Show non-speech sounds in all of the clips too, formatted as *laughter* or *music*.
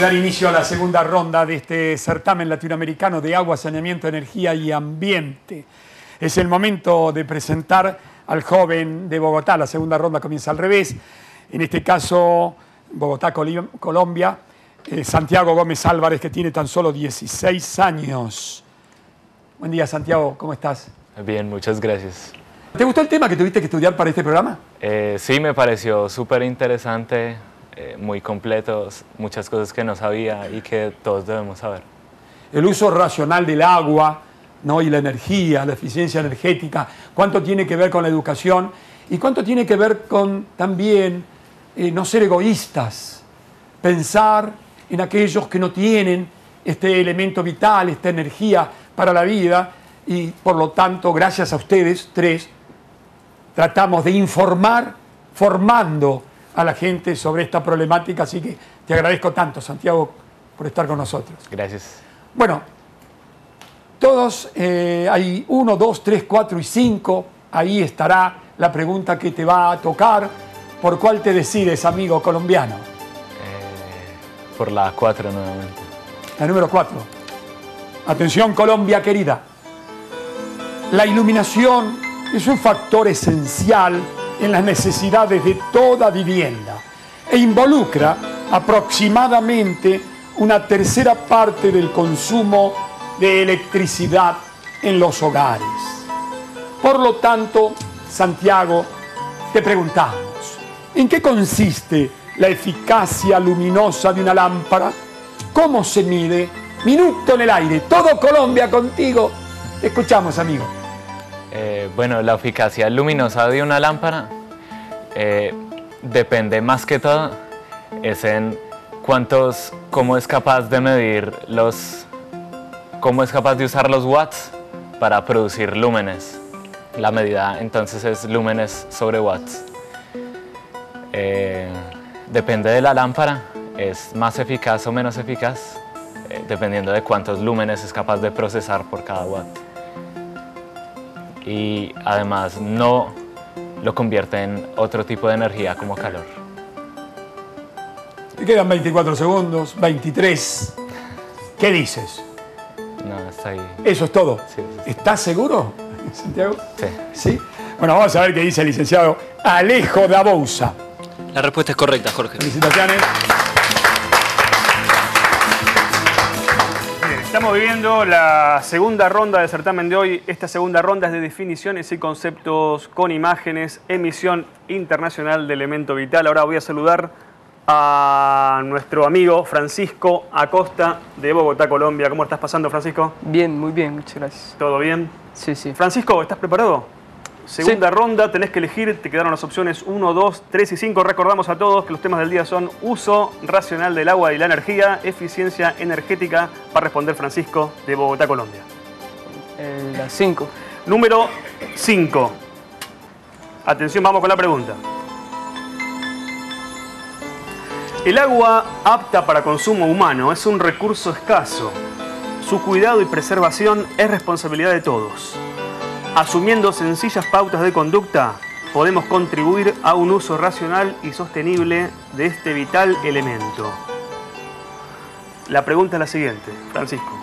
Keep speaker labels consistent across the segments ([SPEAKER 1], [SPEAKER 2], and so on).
[SPEAKER 1] Dar inicio a la segunda ronda de este certamen latinoamericano de agua, saneamiento, energía y ambiente. Es el momento de presentar al joven de Bogotá. La segunda ronda comienza al revés. En este caso, Bogotá, Colombia, eh, Santiago Gómez Álvarez, que tiene tan solo 16 años. Buen día, Santiago, ¿cómo estás?
[SPEAKER 2] Bien, muchas gracias.
[SPEAKER 1] ¿Te gustó el tema que tuviste que estudiar para este programa?
[SPEAKER 2] Eh, sí, me pareció súper interesante, eh, muy completo, muchas cosas que no sabía y que todos debemos saber.
[SPEAKER 1] El uso racional del agua ¿no? y la energía, la eficiencia energética, cuánto tiene que ver con la educación y cuánto tiene que ver con también eh, no ser egoístas, pensar en aquellos que no tienen este elemento vital, esta energía para la vida y por lo tanto, gracias a ustedes tres, tratamos de informar formando a la gente sobre esta problemática, así que te agradezco tanto, Santiago, por estar con nosotros.
[SPEAKER 2] Gracias.
[SPEAKER 1] Bueno, todos, eh, hay uno, dos, tres, cuatro y cinco, ahí estará la pregunta que te va a tocar. ¿Por cuál te decides, amigo colombiano?
[SPEAKER 2] Eh, por la cuatro nuevamente.
[SPEAKER 1] La número cuatro. Atención Colombia querida. La iluminación es un factor esencial en las necesidades de toda vivienda e involucra aproximadamente una tercera parte del consumo de electricidad en los hogares. Por lo tanto, Santiago, te preguntamos, ¿en qué consiste la eficacia luminosa de una lámpara? ¿Cómo se mide? Minuto en el aire, todo Colombia contigo. Escuchamos, amigo.
[SPEAKER 2] Eh, bueno, la eficacia luminosa de una lámpara eh, depende más que todo es en cuántos, cómo es capaz de medir los, cómo es capaz de usar los watts para producir lúmenes. La medida entonces es lúmenes sobre watts. Eh, depende de la lámpara, es más eficaz o menos eficaz, dependiendo de cuántos lúmenes es capaz de procesar por cada watt y además no lo convierte en otro tipo de energía como calor.
[SPEAKER 1] Te quedan 24 segundos, 23. ¿Qué dices?
[SPEAKER 2] No, está ahí.
[SPEAKER 1] Eso es todo. ¿Estás seguro, Santiago?
[SPEAKER 2] Sí.
[SPEAKER 1] ¿Sí? Bueno, vamos a ver qué dice el licenciado Alejo de Abousa.
[SPEAKER 3] La respuesta es correcta, Jorge.
[SPEAKER 1] Felicitaciones.
[SPEAKER 4] Estamos viviendo la segunda ronda del certamen de hoy. Esta segunda ronda es de definiciones y conceptos con imágenes, emisión internacional de elemento vital. Ahora voy a saludar a nuestro amigo Francisco Acosta de Bogotá, Colombia. ¿Cómo estás pasando, Francisco?
[SPEAKER 5] Bien, muy bien, muchas gracias.
[SPEAKER 4] ¿Todo bien?
[SPEAKER 5] Sí, sí.
[SPEAKER 4] Francisco, ¿estás preparado? Segunda ronda, tenés que elegir, te quedaron las opciones 1, 2, 3 y 5. Recordamos a todos que los temas del día son uso racional del agua y la energía, eficiencia energética, para responder Francisco de Bogotá, Colombia.
[SPEAKER 5] la 5.
[SPEAKER 4] Número 5. Atención, vamos con la pregunta. El agua apta para consumo humano es un recurso escaso. Su cuidado y preservación es responsabilidad de todos. Asumiendo sencillas pautas de conducta, podemos contribuir a un uso racional y sostenible de este vital elemento. La pregunta es la siguiente, Francisco.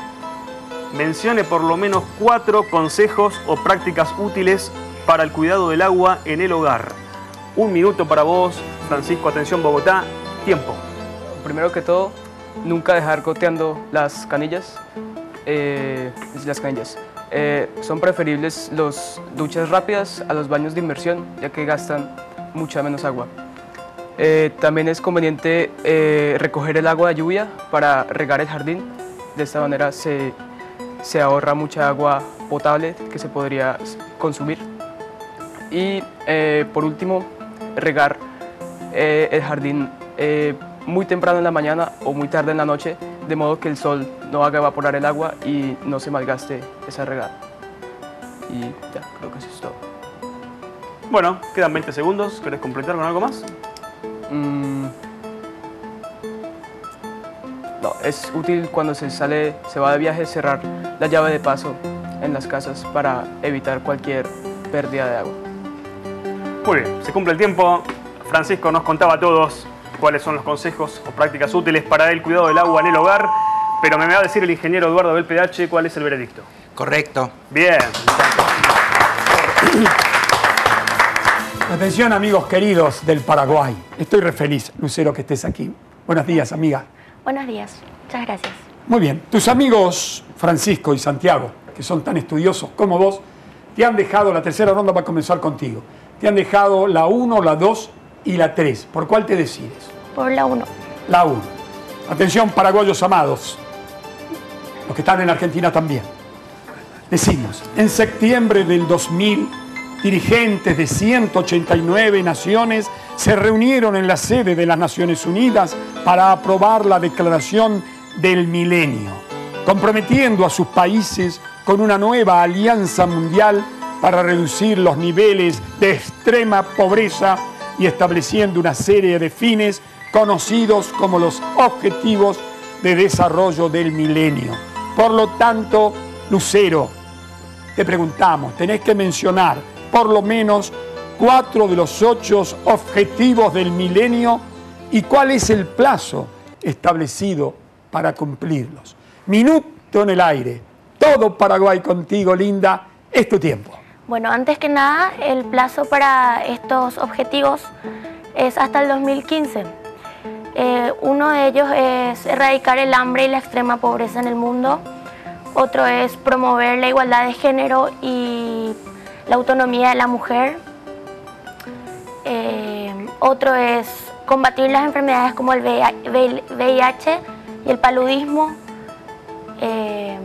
[SPEAKER 4] Mencione por lo menos cuatro consejos o prácticas útiles para el cuidado del agua en el hogar. Un minuto para vos, Francisco, atención Bogotá, tiempo.
[SPEAKER 5] Primero que todo, nunca dejar goteando las canillas. Eh, las canillas. Eh, son preferibles las duchas rápidas a los baños de inmersión, ya que gastan mucha menos agua. Eh, también es conveniente eh, recoger el agua de lluvia para regar el jardín. De esta manera se, se ahorra mucha agua potable que se podría consumir. Y por último, regar el jardín muy temprano en la mañana o muy tarde en la noche, de modo que el sol no haga evaporar el agua y no se malgaste esa regada. Y ya, creo que eso es todo.
[SPEAKER 4] Bueno, quedan 20 segundos. ¿Querés completar con algo más?
[SPEAKER 5] Mm. no, es útil cuando se sale, se va de viaje cerrar la llave de paso en las casas para evitar cualquier pérdida de agua.
[SPEAKER 4] Muy bien, se cumple el tiempo. Francisco nos contaba a todos cuáles son los consejos o prácticas útiles para el cuidado del agua en el hogar, pero me va a decir el ingeniero Eduardo del PH cuál es el veredicto.
[SPEAKER 6] Correcto.
[SPEAKER 4] Bien. *coughs*
[SPEAKER 1] Atención amigos queridos del Paraguay. Estoy re feliz, Lucero, que estés aquí. Buenos días, amiga.
[SPEAKER 7] Buenos días, muchas gracias.
[SPEAKER 1] Muy bien. Tus amigos Francisco y Santiago, que son tan estudiosos como vos, te han dejado, la tercera ronda va a comenzar contigo, te han dejado la 1, la 2 y la 3. ¿Por cuál te decides?
[SPEAKER 7] Por la 1.
[SPEAKER 1] La 1. Atención, paraguayos amados, los que están en Argentina también. Decimos, en septiembre del 2000, dirigentes de 189 naciones se reunieron en la sede de las Naciones Unidas para aprobar la Declaración del Milenio, comprometiendo a sus países con una nueva alianza mundial para reducir los niveles de extrema pobreza y estableciendo una serie de fines conocidos como los Objetivos de Desarrollo del Milenio. Por lo tanto, Lucero, te preguntamos, tenés que mencionar por lo menos cuatro de los ocho objetivos del milenio y cuál es el plazo establecido para cumplirlos. Minuto en el aire. Todo Paraguay contigo, Linda. Es tu tiempo.
[SPEAKER 7] Bueno, antes que nada, el plazo para estos objetivos es hasta el 2015. Eh, uno de ellos es erradicar el hambre y la extrema pobreza en el mundo. Otro es promover la igualdad de género y la autonomía de la mujer. Eh, otro es combatir las enfermedades como el VIH y el paludismo. Eh,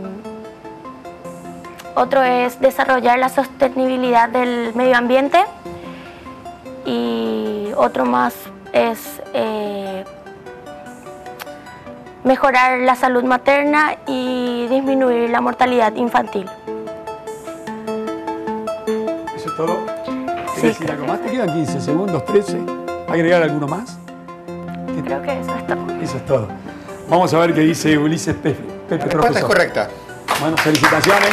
[SPEAKER 7] otro es desarrollar la sostenibilidad del medio ambiente. Y otro más es eh, mejorar la salud materna y disminuir la mortalidad infantil.
[SPEAKER 1] ¿Eso es todo? ¿Quieres
[SPEAKER 7] Sí,
[SPEAKER 1] algo más? ¿Te quedan 15 segundos, 13? ¿Agregar alguno más?
[SPEAKER 7] Creo que eso es todo.
[SPEAKER 1] Eso es todo. Vamos a ver qué dice Ulises Pepe. Pepe
[SPEAKER 6] La respuesta es correcta.
[SPEAKER 1] Bueno, felicitaciones.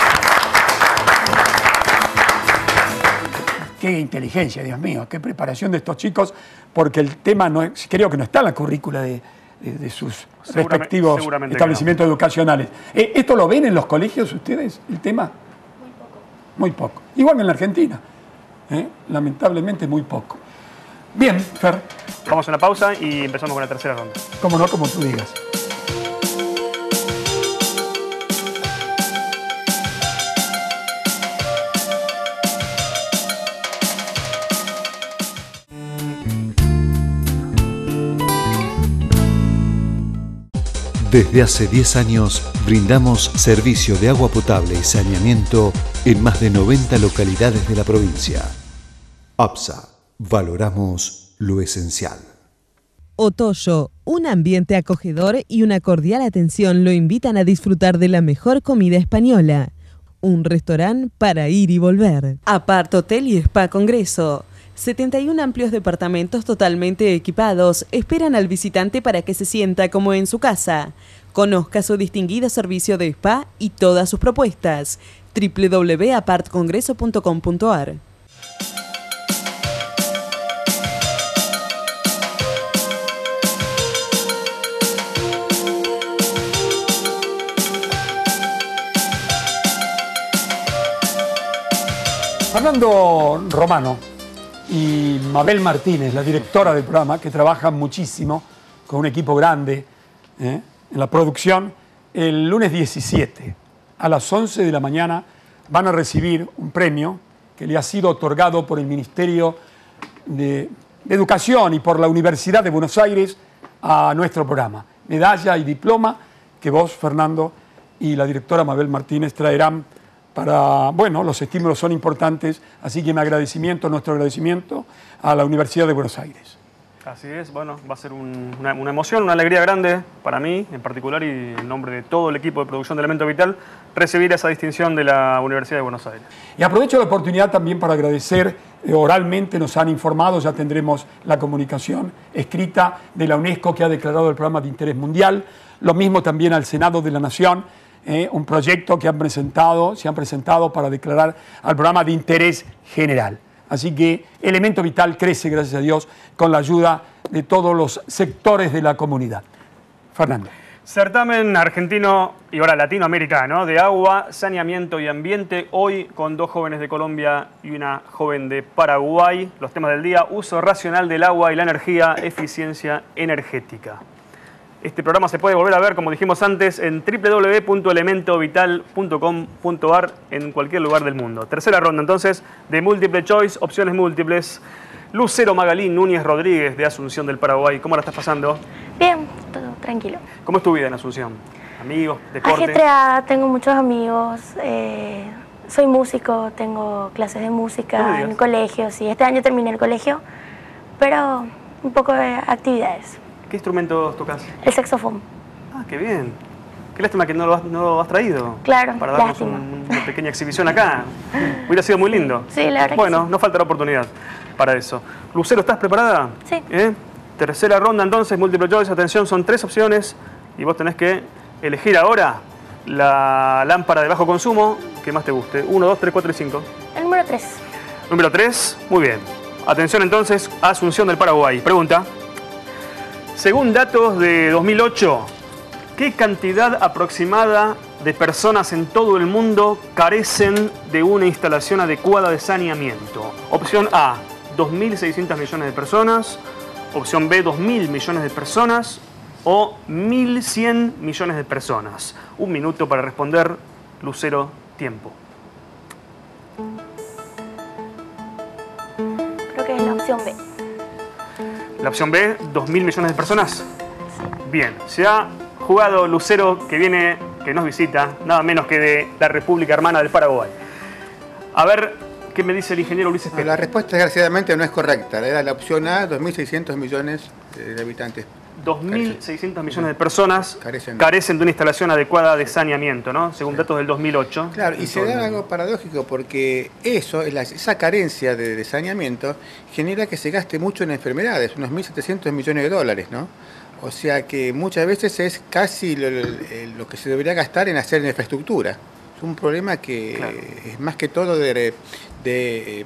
[SPEAKER 1] Qué inteligencia, Dios mío, qué preparación de estos chicos, porque el tema no es- creo que no está en la currícula de, de- de sus
[SPEAKER 4] Seguramente-
[SPEAKER 1] respectivos
[SPEAKER 4] seguramente
[SPEAKER 1] establecimientos educacionales. Eh, ¿Esto lo ven en los colegios ustedes, el tema? Muy poco. Muy poco. Igual que en la Argentina. ¿eh? Lamentablemente muy poco. Bien, Fer,
[SPEAKER 4] Vamos a una pausa y empezamos con la tercera ronda.
[SPEAKER 1] como no, como tú digas.
[SPEAKER 8] Desde hace 10 años brindamos servicio de agua potable y saneamiento en más de 90 localidades de la provincia. APSA, valoramos lo esencial.
[SPEAKER 9] Otoyo, un ambiente acogedor y una cordial atención lo invitan a disfrutar de la mejor comida española. Un restaurante para ir y volver. Apart Hotel y Spa Congreso. 71 amplios departamentos totalmente equipados esperan al visitante para que se sienta como en su casa. Conozca su distinguido servicio de spa y todas sus propuestas. www.apartcongreso.com.ar
[SPEAKER 1] Fernando Romano y Mabel Martínez, la directora del programa, que trabajan muchísimo con un equipo grande ¿eh? en la producción, el lunes 17 a las 11 de la mañana van a recibir un premio que le ha sido otorgado por el Ministerio de Educación y por la Universidad de Buenos Aires a nuestro programa. Medalla y diploma que vos, Fernando, y la directora Mabel Martínez traerán para, bueno, los estímulos son importantes, así que mi agradecimiento, nuestro agradecimiento a la Universidad de Buenos Aires.
[SPEAKER 4] Así es, bueno, va a ser un- una, una emoción, una alegría grande para mí en particular y en nombre de todo el equipo de producción de Elemento Vital recibir esa distinción de la Universidad de Buenos Aires.
[SPEAKER 1] Y aprovecho la oportunidad también para agradecer, eh, oralmente nos han informado, ya tendremos la comunicación escrita de la UNESCO que ha declarado el programa de interés mundial, lo mismo también al Senado de la Nación, eh, un proyecto que han presentado, se han presentado para declarar al programa de interés general. Así que Elemento Vital crece, gracias a Dios, con la ayuda de todos los sectores de la comunidad. Fernando.
[SPEAKER 4] Certamen argentino y ahora latinoamericano de agua, saneamiento y ambiente. Hoy con dos jóvenes de Colombia y una joven de Paraguay. Los temas del día, uso racional del agua y la energía, eficiencia energética. Este programa se puede volver a ver, como dijimos antes, en www.elementovital.com.ar en cualquier lugar del mundo. Tercera ronda entonces de Multiple Choice, opciones múltiples. Lucero Magalín Núñez Rodríguez de Asunción del Paraguay. ¿Cómo la estás pasando?
[SPEAKER 7] Bien, todo tranquilo.
[SPEAKER 4] ¿Cómo es tu vida en Asunción? ¿Amigos? ¿Deporte?
[SPEAKER 7] Ajetreada, tengo muchos amigos. eh, soy músico, tengo clases de música en colegios y este año terminé el colegio, pero un poco de actividades.
[SPEAKER 4] ¿Qué instrumentos tocas?
[SPEAKER 7] El saxofón.
[SPEAKER 4] Ah, qué bien. Qué lástima que no lo has, no lo has traído.
[SPEAKER 7] Claro,
[SPEAKER 4] Para darnos un- una pequeña exhibición acá. Hubiera sido muy lindo.
[SPEAKER 7] Sí, la verdad
[SPEAKER 4] Bueno,
[SPEAKER 7] sí.
[SPEAKER 4] no falta la oportunidad para eso. Lucero, ¿estás preparada?
[SPEAKER 7] Sí.
[SPEAKER 4] ¿Eh? Tercera ronda entonces, múltiple choice. Atención, son tres opciones y vos tenés que elegir ahora la lámpara de bajo consumo que más te guste. Uno, dos, tres, cuatro y cinco.
[SPEAKER 7] El número 3.
[SPEAKER 4] Número 3, muy bien. Atención entonces, Asunción del Paraguay. Pregunta. Según datos de 2008, ¿qué cantidad aproximada de personas en todo el mundo carecen de una instalación adecuada de saneamiento? Opción A, 2.600 millones de personas. Opción B, 2.000 millones de personas. O 1.100 millones de personas. Un minuto para responder. Lucero, tiempo.
[SPEAKER 7] Creo que es la opción B.
[SPEAKER 4] La opción B, 2.000 millones de personas. Bien, se ha jugado Lucero que viene, que nos visita, nada menos que de la República Hermana del Paraguay. A ver, ¿qué me dice el ingeniero
[SPEAKER 6] No,
[SPEAKER 4] Pérez?
[SPEAKER 6] la respuesta desgraciadamente no es correcta. Era la opción A, 2.600 millones de habitantes.
[SPEAKER 4] 2.600 millones de personas
[SPEAKER 6] Carecen.
[SPEAKER 4] carecen de una instalación adecuada de saneamiento, ¿no? Según datos del 2008.
[SPEAKER 6] Claro, y se da algo paradójico porque eso, esa carencia de, de saneamiento, genera que se gaste mucho en enfermedades, unos 1.700 millones de dólares, ¿no? O sea que muchas veces es casi lo, que se debería gastar en hacer infraestructura. Es un problema que
[SPEAKER 4] Claro.
[SPEAKER 6] es más que todo de, de,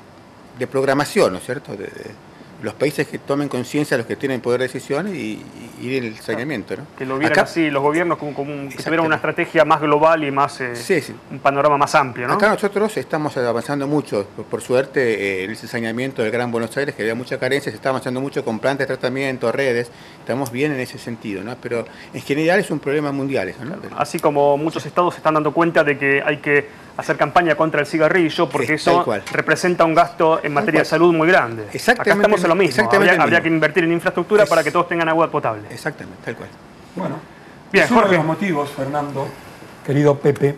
[SPEAKER 6] de programación, ¿no es cierto? De los países que tomen conciencia, los que tienen poder de decisión y, y ir en el saneamiento, ¿no?
[SPEAKER 4] Que lo vieran
[SPEAKER 6] Acá-
[SPEAKER 4] así los gobiernos como, como un- que tuvieran una estrategia más global y más eh,
[SPEAKER 6] Sí, sí.
[SPEAKER 4] un panorama más amplio, ¿no?
[SPEAKER 6] Acá nosotros estamos avanzando mucho, por, por suerte, eh, en ese saneamiento del Gran Buenos Aires, que había mucha carencia, se está avanzando mucho con plantas de tratamiento, redes, estamos bien en ese sentido, ¿no? Pero en general es un problema mundial eso, ¿no?
[SPEAKER 4] Así como muchos estados se están dando cuenta de que hay que hacer campaña contra el cigarrillo porque eso representa un gasto en materia de salud muy grande.
[SPEAKER 6] Exactamente
[SPEAKER 4] Acá estamos en lo mismo. Habría, que invertir en infraestructura
[SPEAKER 6] Es-
[SPEAKER 4] para que todos tengan agua potable.
[SPEAKER 6] Exactamente, tal cual.
[SPEAKER 1] Bueno,
[SPEAKER 4] Bien,
[SPEAKER 1] es uno
[SPEAKER 4] Jorge.
[SPEAKER 1] de los motivos, Fernando, querido Pepe,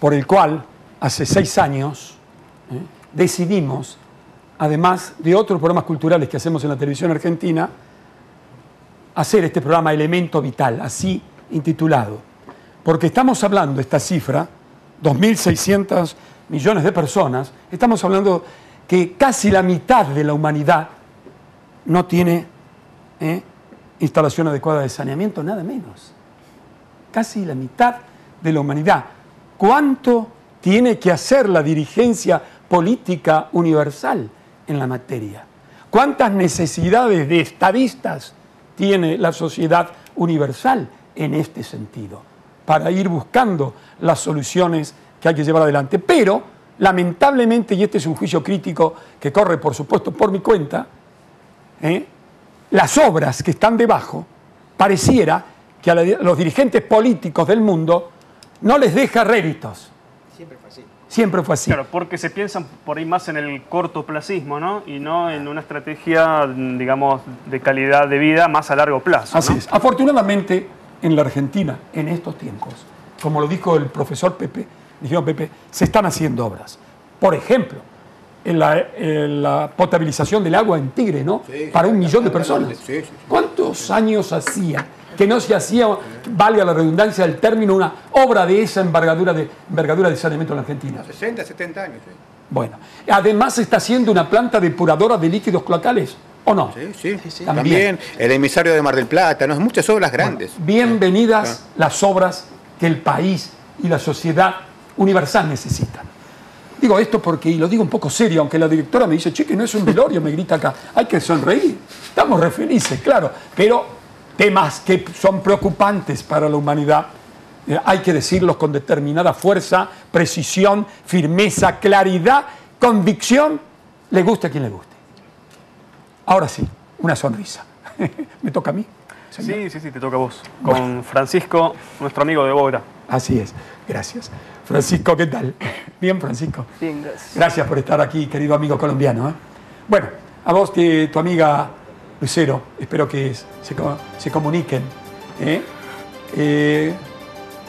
[SPEAKER 1] por el cual hace seis años ¿eh? decidimos, además de otros programas culturales que hacemos en la televisión argentina, hacer este programa Elemento Vital, así intitulado. Porque estamos hablando, esta cifra, 2.600 millones de personas, estamos hablando que casi la mitad de la humanidad no tiene ¿eh? instalación adecuada de saneamiento, nada menos. Casi la mitad de la humanidad. ¿Cuánto tiene que hacer la dirigencia política universal en la materia? ¿Cuántas necesidades de estadistas tiene la sociedad universal en este sentido? Para ir buscando las soluciones que hay que llevar adelante. Pero, lamentablemente, y este es un juicio crítico que corre, por supuesto, por mi cuenta, ¿eh? las obras que están debajo, pareciera que a los dirigentes políticos del mundo no les deja réditos. Siempre fue así. Siempre fue así.
[SPEAKER 4] Claro, porque se piensan por ahí más en el cortoplacismo, ¿no? Y no en una estrategia, digamos, de calidad de vida más a largo plazo.
[SPEAKER 1] Así
[SPEAKER 4] ¿no?
[SPEAKER 1] es. Afortunadamente, en la Argentina, en estos tiempos, como lo dijo el profesor Pepe, dijeron Pepe, se están haciendo obras. Por ejemplo, en la, en la potabilización del agua en Tigre, ¿no?
[SPEAKER 6] Sí,
[SPEAKER 1] Para un millón de personas.
[SPEAKER 6] sí, sí, sí.
[SPEAKER 1] ¿Cuántos años hacía que no se hacía, valga la redundancia del término, una obra de esa envergadura de, envergadura de saneamiento en la Argentina?
[SPEAKER 6] 60, 70 años, ¿sí?
[SPEAKER 1] Bueno, además se está haciendo una planta depuradora de líquidos cloacales, ¿o no?
[SPEAKER 6] Sí, sí,
[SPEAKER 1] También.
[SPEAKER 6] También. el emisario de Mar del Plata, ¿no? muchas obras grandes.
[SPEAKER 1] Bienvenidas las obras que el país y la sociedad universal necesitan. Digo esto porque, y lo digo un poco serio, aunque la directora me dice, che, que no es un velorio, me grita acá, hay que sonreír. Estamos re felices, claro, pero temas que son preocupantes para la humanidad, eh, hay que decirlos con determinada fuerza, precisión, firmeza, claridad, convicción, le guste a quien le guste. Ahora sí, una sonrisa. *laughs* ¿Me toca a mí?
[SPEAKER 4] Sí, sí, sí, te toca a vos. Con Francisco, nuestro amigo de Bogotá.
[SPEAKER 1] Así es, gracias. Francisco, ¿qué tal? *laughs* Bien, Francisco.
[SPEAKER 5] Bien, gracias.
[SPEAKER 1] Gracias por estar aquí, querido amigo colombiano. ¿eh? Bueno, a vos, te- tu amiga Lucero, espero que se, co- se comuniquen. ¿eh? Eh,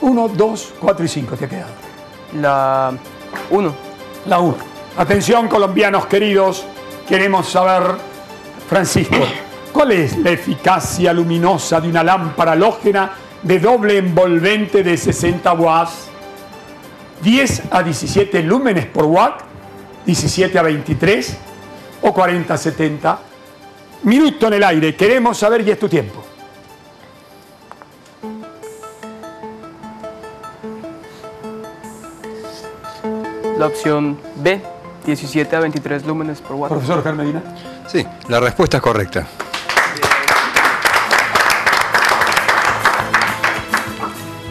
[SPEAKER 1] uno, dos, cuatro y cinco te ha quedado.
[SPEAKER 5] La 1.
[SPEAKER 1] La uno. Atención, colombianos queridos, queremos saber, Francisco, *laughs* ¿cuál es la eficacia luminosa de una lámpara halógena de doble envolvente de 60 watts? 10 a 17 lúmenes por watt, 17 a 23 o 40 a 70. Minuto en el aire, queremos saber y es tu tiempo.
[SPEAKER 5] La opción B, 17 a 23 lúmenes por watt.
[SPEAKER 1] Profesor Carmelina.
[SPEAKER 10] Sí, la respuesta es correcta.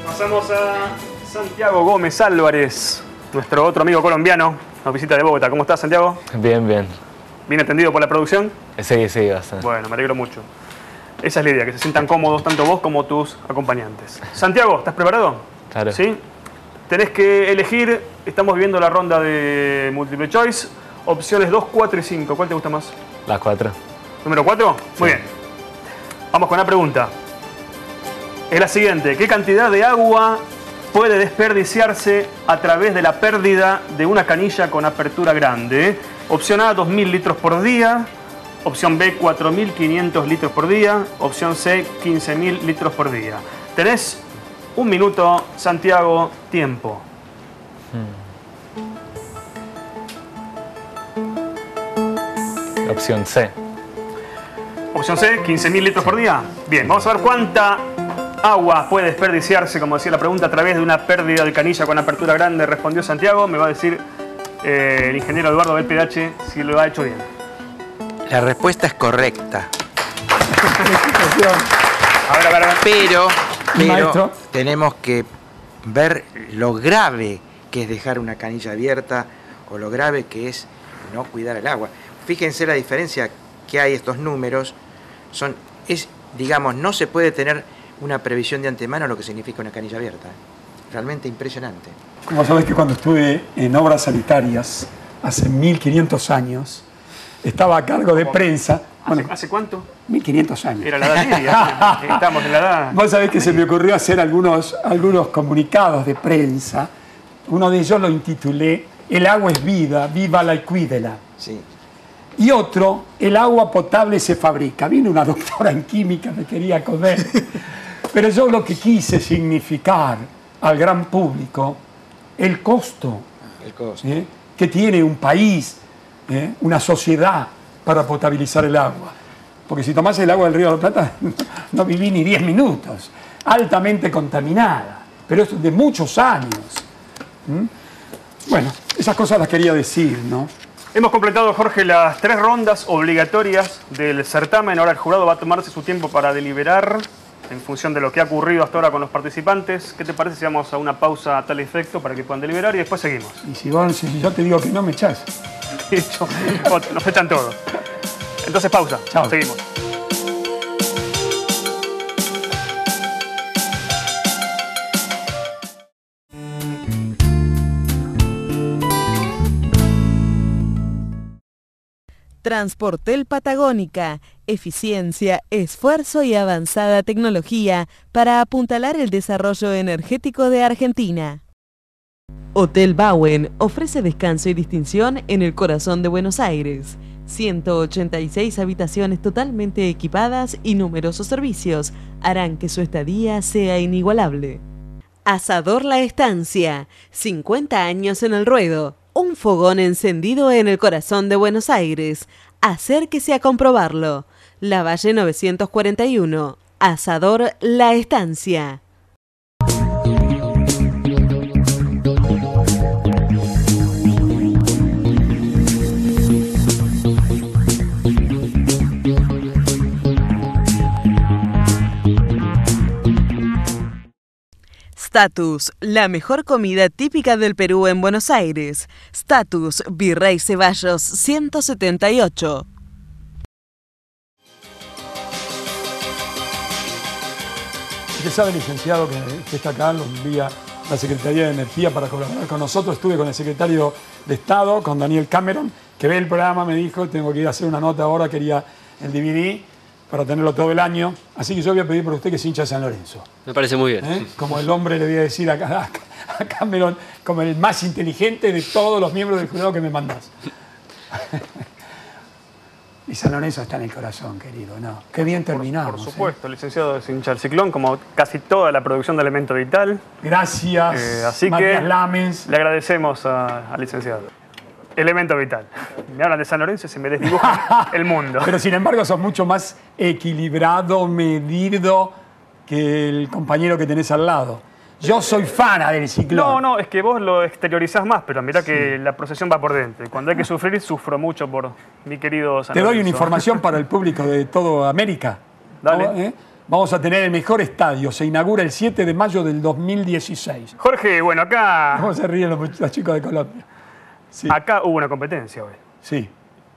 [SPEAKER 4] Pasamos a Santiago Gómez Álvarez, nuestro otro amigo colombiano, nos visita de Bogotá. ¿Cómo estás, Santiago?
[SPEAKER 2] Bien, bien.
[SPEAKER 4] ¿Bien atendido por la producción?
[SPEAKER 2] Sí, sí, bastante.
[SPEAKER 4] Bueno, me alegro mucho. Esa es la idea, que se sientan cómodos tanto vos como tus acompañantes. Santiago, ¿estás preparado?
[SPEAKER 2] Claro.
[SPEAKER 4] ¿Sí? Tenés que elegir, estamos viendo la ronda de multiple choice, opciones 2, 4 y 5. ¿Cuál te gusta más?
[SPEAKER 2] La 4.
[SPEAKER 4] ¿Número 4? Muy bien. Vamos con la pregunta. Es la siguiente. ¿Qué cantidad de agua puede desperdiciarse a través de la pérdida de una canilla con apertura grande? Opción A, 2.000 litros por día. Opción B, 4.500 litros por día. Opción C, 15.000 litros por día. Tenés un minuto, Santiago, tiempo.
[SPEAKER 2] Opción C.
[SPEAKER 4] Opción C, 15.000 litros por día. Bien, vamos a ver cuánta agua puede desperdiciarse, como decía la pregunta, a través de una pérdida de canilla con apertura grande. Respondió Santiago. Me va a decir eh, el ingeniero Eduardo del PH si lo ha hecho bien.
[SPEAKER 11] La respuesta es correcta.
[SPEAKER 4] A ver, a ver, a ver.
[SPEAKER 11] Pero, pero
[SPEAKER 1] Maestro.
[SPEAKER 11] tenemos que ver lo grave que es dejar una canilla abierta o lo grave que es no cuidar el agua. Fíjense la diferencia que hay estos números. Son, es, digamos, no se puede tener una previsión de antemano lo que significa una canilla abierta. Realmente impresionante.
[SPEAKER 1] Como sabes que cuando estuve en obras sanitarias hace 1500 años, estaba a cargo de prensa.
[SPEAKER 4] ¿Hace, hace cuánto?
[SPEAKER 1] 1500 años.
[SPEAKER 4] Era la edad media. *laughs* Estamos en la edad.
[SPEAKER 1] Vos sabés que se me ocurrió hacer algunos, algunos comunicados de prensa. Uno de ellos lo intitulé El agua es vida, vívala y cuídela.
[SPEAKER 11] Sí.
[SPEAKER 1] Y otro, el agua potable se fabrica. Vino una *laughs* doctora en química, me quería comer. Pero yo lo que quise significar al gran público el costo
[SPEAKER 11] El costo.
[SPEAKER 1] ¿eh? que tiene un país, ¿eh? una sociedad para potabilizar el agua. Porque si tomás el agua del río de la Plata, *laughs* no viví ni 10 minutos. Altamente contaminada, pero es de muchos años. ¿Mm? Bueno, esas cosas las quería decir, ¿no?
[SPEAKER 4] Hemos completado, Jorge, las tres rondas obligatorias del certamen. Ahora el jurado va a tomarse su tiempo para deliberar en función de lo que ha ocurrido hasta ahora con los participantes. ¿Qué te parece si vamos a una pausa a tal efecto para que puedan deliberar y después seguimos?
[SPEAKER 1] Y si, vos, si yo te digo que no me echás. *laughs*
[SPEAKER 4] Dicho, Nos echan todos. Entonces pausa.
[SPEAKER 1] Chao.
[SPEAKER 4] Seguimos.
[SPEAKER 9] Transportel Patagónica, eficiencia, esfuerzo y avanzada tecnología para apuntalar el desarrollo energético de Argentina. Hotel Bauen ofrece descanso y distinción en el corazón de Buenos Aires. 186 habitaciones totalmente equipadas y numerosos servicios harán que su estadía sea inigualable. Asador La Estancia, 50 años en el ruedo, un fogón encendido en el corazón de Buenos Aires. Acérquese a comprobarlo. La Valle 941, Asador La Estancia. Status, la mejor comida típica del Perú en Buenos Aires. Status, Virrey Ceballos 178.
[SPEAKER 1] Usted sabe, licenciado, que, está acá, lo envía la Secretaría de Energía para colaborar con nosotros. Estuve con el secretario de Estado, con Daniel Cameron, que ve el programa, me dijo, tengo que ir a hacer una nota ahora, quería el DVD para tenerlo todo el año. Así que yo voy a pedir por usted que se hincha San Lorenzo.
[SPEAKER 3] Me parece muy bien.
[SPEAKER 1] ¿eh? Como el hombre le voy a decir a, a Cameron, como el más inteligente de todos los miembros del jurado que me mandás. *laughs* Y San Lorenzo está en el corazón, querido. No, qué bien terminamos.
[SPEAKER 4] Por supuesto, licenciado de hincha el ciclón, como casi toda la producción de Elemento Vital.
[SPEAKER 1] Gracias,
[SPEAKER 4] Eh, así
[SPEAKER 1] Matías
[SPEAKER 4] que
[SPEAKER 1] Lamens.
[SPEAKER 4] le agradecemos a- al licenciado. Elemento Vital. Me hablan de San Lorenzo y se me desdibuja *laughs* el mundo.
[SPEAKER 1] Pero sin embargo sos mucho más equilibrado, medido que el compañero que tenés al lado. Yo soy fana del ciclón.
[SPEAKER 4] No, no, es que vos lo exteriorizás más, pero mirá que la procesión va por dentro. Cuando hay que sufrir, sufro mucho por mi querido San
[SPEAKER 1] Te doy una
[SPEAKER 4] Lorenzo.
[SPEAKER 1] información para el público de toda América.
[SPEAKER 4] Dale.
[SPEAKER 1] Vamos, ¿eh? Vamos a tener el mejor estadio. Se inaugura el 7 de mayo del 2016.
[SPEAKER 4] Jorge, bueno, acá,
[SPEAKER 1] ¿Cómo se ríen los, los chicos de Colombia? Sí.
[SPEAKER 4] acá hubo una competencia hoy.
[SPEAKER 1] Sí.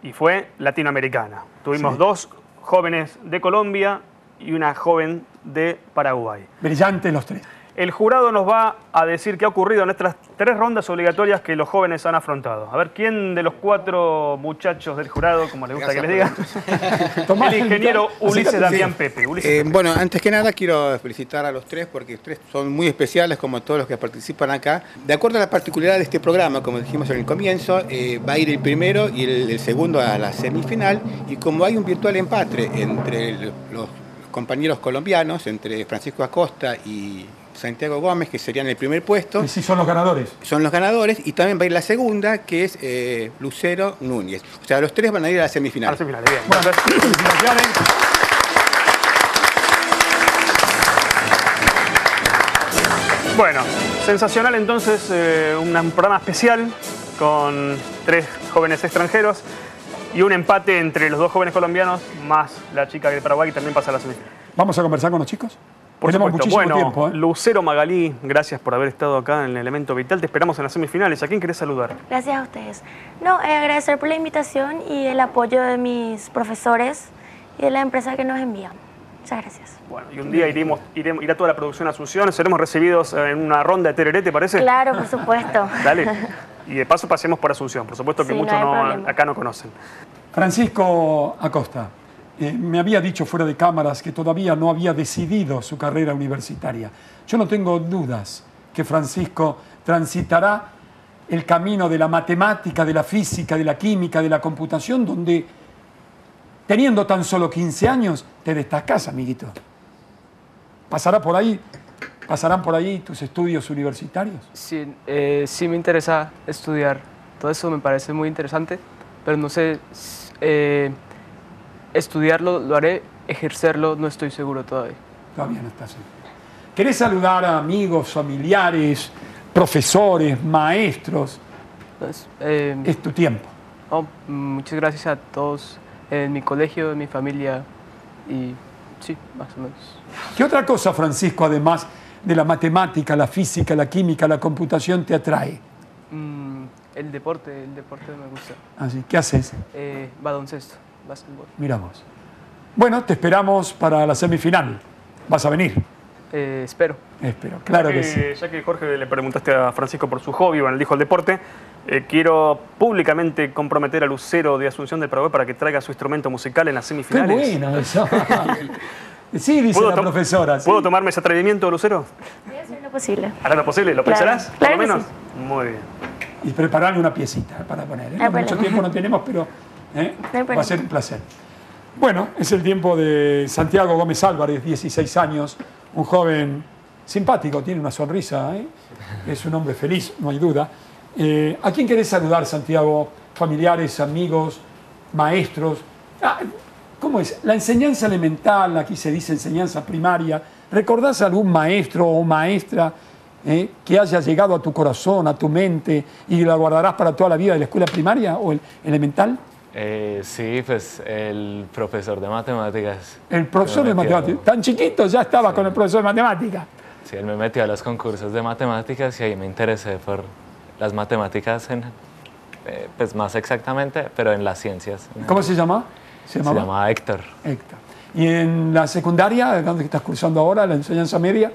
[SPEAKER 4] y fue latinoamericana. Tuvimos
[SPEAKER 1] Sí.
[SPEAKER 4] dos jóvenes de Colombia y una joven de Paraguay.
[SPEAKER 1] Brillantes los tres.
[SPEAKER 4] El jurado nos va a decir qué ha ocurrido en estas tres rondas obligatorias que los jóvenes han afrontado. A ver, ¿quién de los cuatro muchachos del jurado, como les gusta que les diga? *laughs*
[SPEAKER 6] Tomás,
[SPEAKER 4] el ingeniero Ulises
[SPEAKER 6] Sí.
[SPEAKER 4] Damián Pepe. Ulises
[SPEAKER 6] Eh,
[SPEAKER 4] Pepe.
[SPEAKER 6] bueno, antes que nada quiero felicitar a los tres porque los tres son muy especiales como todos los que participan acá. De acuerdo a la particularidad de este programa, como dijimos en el comienzo, eh, va a ir el primero y el, el segundo a la semifinal y como hay un virtual empate entre los compañeros colombianos, entre Francisco Acosta y Santiago Gómez, que serían el primer puesto.
[SPEAKER 1] Sí, son los ganadores.
[SPEAKER 6] Son los ganadores y también va a ir la segunda, que es eh, Lucero Núñez. O sea, los tres van a ir a la semifinal.
[SPEAKER 4] A la semifinal, bien.
[SPEAKER 1] Bueno, felicitaciones.
[SPEAKER 4] Bueno, sensacional entonces, eh, un un programa especial con tres jóvenes extranjeros y un empate entre los dos jóvenes colombianos más la chica de Paraguay que también pasa a la semifinal.
[SPEAKER 1] Vamos a conversar con los chicos.
[SPEAKER 4] Por
[SPEAKER 1] Tenemos
[SPEAKER 4] supuesto.
[SPEAKER 1] muchísimo
[SPEAKER 4] Bueno,
[SPEAKER 1] tiempo. ¿eh?
[SPEAKER 4] Lucero Magalí, gracias por haber estado acá en el Elemento Vital. Te esperamos en las semifinales. ¿A quién querés saludar?
[SPEAKER 7] Gracias a ustedes. No, eh, agradecer por la invitación y el apoyo de mis profesores y de la empresa que nos envía. Muchas gracias.
[SPEAKER 4] Bueno, y un día iremos, iremos- irá toda la producción a Asunción. Seremos recibidos en una ronda de tereré, ¿te parece?
[SPEAKER 7] Claro, por supuesto.
[SPEAKER 4] Dale. *laughs* Y de paso pasemos por Asunción. Por supuesto que
[SPEAKER 7] Sí,
[SPEAKER 4] muchos no- acá no conocen.
[SPEAKER 1] Francisco Acosta, eh, me había dicho fuera de cámaras que todavía no había decidido su carrera universitaria. Yo no tengo dudas que Francisco transitará el camino de la matemática, de la física, de la química, de la computación, donde teniendo tan solo 15 años te destacás, amiguito. ¿Pasará por ahí? ¿Pasarán por ahí tus estudios universitarios?
[SPEAKER 5] Sí, eh, sí me interesa estudiar. Todo eso me parece muy interesante, pero no sé, eh, estudiarlo lo haré, ejercerlo no estoy seguro todavía.
[SPEAKER 1] Todavía no estás seguro. ¿Querés saludar a amigos, familiares, profesores, maestros?
[SPEAKER 5] Entonces, eh,
[SPEAKER 1] Es tu tiempo.
[SPEAKER 5] no, muchas gracias a todos en mi colegio, en mi familia y sí, más o menos.
[SPEAKER 1] ¿Qué otra cosa, Francisco, además de la matemática, la física, la química, la computación, te atrae?
[SPEAKER 5] Mm, el deporte, el deporte me gusta.
[SPEAKER 1] Así, ¿Qué haces?
[SPEAKER 5] Eh, baloncesto, básquetbol.
[SPEAKER 1] Mira vos. Bueno, te esperamos para la semifinal. ¿Vas a venir?
[SPEAKER 5] Eh, espero.
[SPEAKER 1] Espero, claro que sí.
[SPEAKER 4] Ya que Jorge le preguntaste a Francisco por su hobby, bueno, él dijo el deporte, eh, quiero públicamente comprometer a Lucero de Asunción del Paraguay para que traiga su instrumento musical en las
[SPEAKER 1] Qué
[SPEAKER 4] semifinales.
[SPEAKER 1] bueno eso. *laughs* *laughs* Sí, dice la profesora. sí.
[SPEAKER 4] ¿Puedo tomarme ese atrevimiento, Lucero?
[SPEAKER 7] Voy a hacer lo posible.
[SPEAKER 4] ¿Harás lo posible? ¿Lo
[SPEAKER 7] Claro,
[SPEAKER 4] pensarás? Por
[SPEAKER 7] claro
[SPEAKER 4] lo
[SPEAKER 7] que
[SPEAKER 4] menos.
[SPEAKER 7] sí.
[SPEAKER 4] Muy bien.
[SPEAKER 1] Y prepararle una piecita para poner. ¿eh?
[SPEAKER 7] No hay
[SPEAKER 1] Mucho tiempo no tenemos, pero ¿eh?
[SPEAKER 7] No
[SPEAKER 1] va a ser un placer. Bueno, es el tiempo de Santiago Gómez Álvarez, 16 años, un joven simpático, tiene una sonrisa, ¿eh? es un hombre feliz, no hay duda. Eh, ¿A quién querés saludar, Santiago? Familiares, amigos, maestros. ¿Cómo es? La enseñanza elemental, aquí se dice enseñanza primaria. ¿Recordás algún maestro o maestra eh, que haya llegado a tu corazón, a tu mente y la guardarás para toda la vida de la escuela primaria o el elemental?
[SPEAKER 2] Eh, sí, pues el profesor de matemáticas.
[SPEAKER 1] El profesor de matemáticas. Tan chiquito ya estaba con el profesor de matemáticas.
[SPEAKER 2] Sí, él me metió a los concursos de matemáticas y ahí me interesé por las matemáticas, en, eh, pues más exactamente, pero en las ciencias.
[SPEAKER 1] ¿Cómo se llama?
[SPEAKER 2] Se, llama Héctor.
[SPEAKER 1] Héctor. ¿Y en la secundaria, dónde estás cursando ahora, la enseñanza media?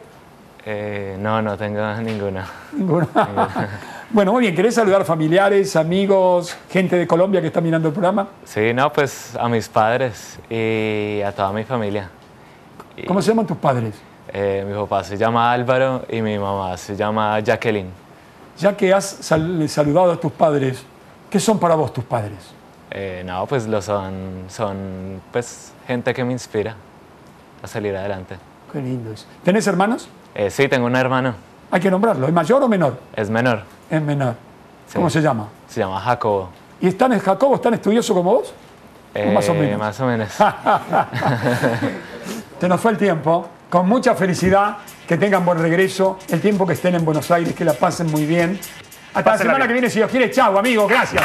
[SPEAKER 2] Eh, no, no tengo *laughs* ninguna.
[SPEAKER 1] Ninguna. *laughs* *laughs* bueno, muy bien. ¿Querés saludar familiares, amigos, gente de Colombia que está mirando el programa?
[SPEAKER 2] Sí, no, pues a mis padres y a toda mi familia.
[SPEAKER 1] ¿Cómo se llaman tus padres?
[SPEAKER 2] Eh, mi papá se llama Álvaro y mi mamá se llama Jacqueline.
[SPEAKER 1] Ya que has saludado a tus padres, ¿qué son para vos tus padres?
[SPEAKER 2] Eh, no, pues lo son, son pues gente que me inspira a salir adelante.
[SPEAKER 1] Qué lindo es. ¿Tenés hermanos?
[SPEAKER 2] Eh, sí, tengo un hermano.
[SPEAKER 1] Hay que nombrarlo. ¿Es mayor o menor?
[SPEAKER 2] Es menor.
[SPEAKER 1] Es menor. ¿Cómo se llama?
[SPEAKER 2] Se llama Jacobo.
[SPEAKER 1] ¿Y están en Jacobo, tan estudioso como vos?
[SPEAKER 2] más o menos. Más o menos. *laughs*
[SPEAKER 1] Te nos fue el tiempo. Con mucha felicidad, que tengan buen regreso, el tiempo que estén en Buenos Aires, que la pasen muy bien. Hasta la semana que viene, si Dios quiere. Chao, amigos. Gracias.